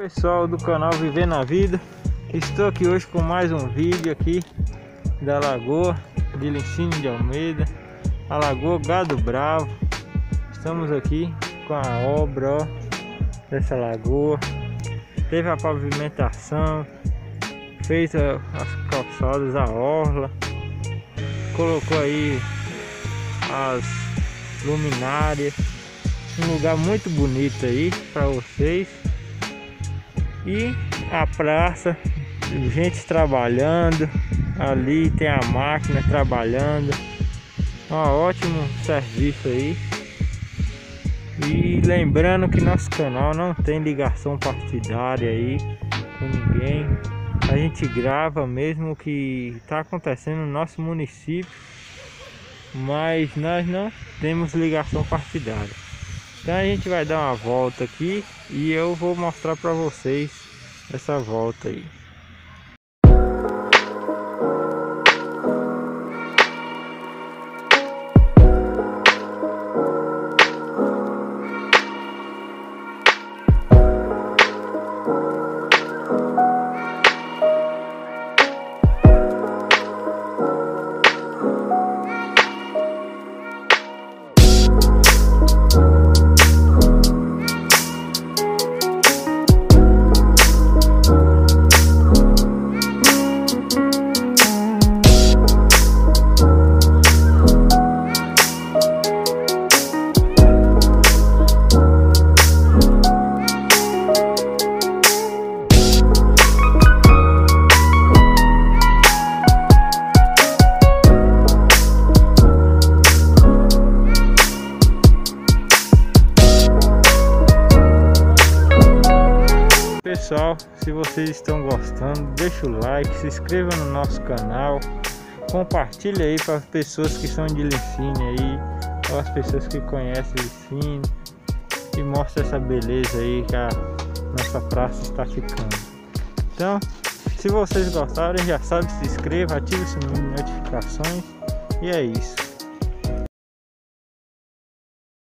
Pessoal do canal Vivendo a Vida. Estou aqui hoje com mais um vídeo aqui Da Lagoa de Lincínio de Almeida A Lagoa Gado Bravo. Estamos aqui com a obra ó, dessa lagoa. Teve a pavimentação Fez a, as calçadas, a orla Colocou aí as luminárias. Um lugar muito bonito aí para vocês e a praça gente trabalhando ali tem a máquina trabalhando. Um ótimo serviço aí. E lembrando que nosso canal não tem ligação partidária aí com ninguém. A gente grava mesmo o que está acontecendo no nosso município mas nós não temos ligação partidária então a gente vai dar uma volta aqui e eu vou mostrar para vocês essa volta aí. Pessoal, se vocês estão gostando, deixa o like, se inscreva no nosso canal, compartilhe aí para as pessoas que são de Licínio aí, para as pessoas que conhecem Licínio e mostra essa beleza aí que a nossa praça está ficando. Então, se vocês gostarem, já sabe, se inscreva, ative o sininho de notificações e é isso.